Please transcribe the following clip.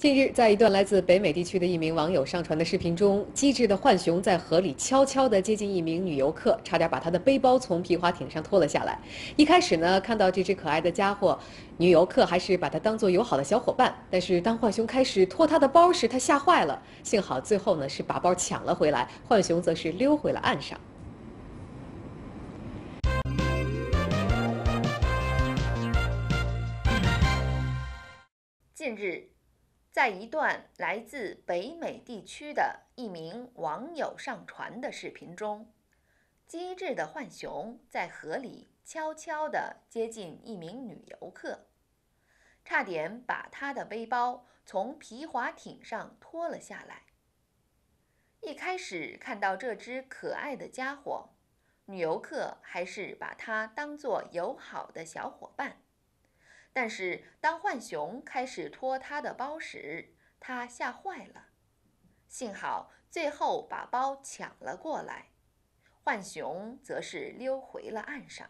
近日，在一段来自北美地区的一名网友上传的视频中，机智的浣熊在河里悄悄地接近一名女游客，差点把她的背包从皮划艇上拖了下来。一开始呢，看到这只可爱的家伙，女游客还是把它当做友好的小伙伴。但是当浣熊开始拖她的包时，她吓坏了。幸好最后呢是把包抢了回来，浣熊则是溜回了岸上。近日。在一段来自北美地区的一名网友上传的视频中，机智的浣熊在河里悄悄地接近一名女游客，差点把她的背包从皮划艇上拖了下来。一开始看到这只可爱的家伙，女游客还是把它当作友好的小伙伴。但是，当浣熊开始拖他的包时，他吓坏了。幸好最后把包抢了过来，浣熊则是溜回了岸上。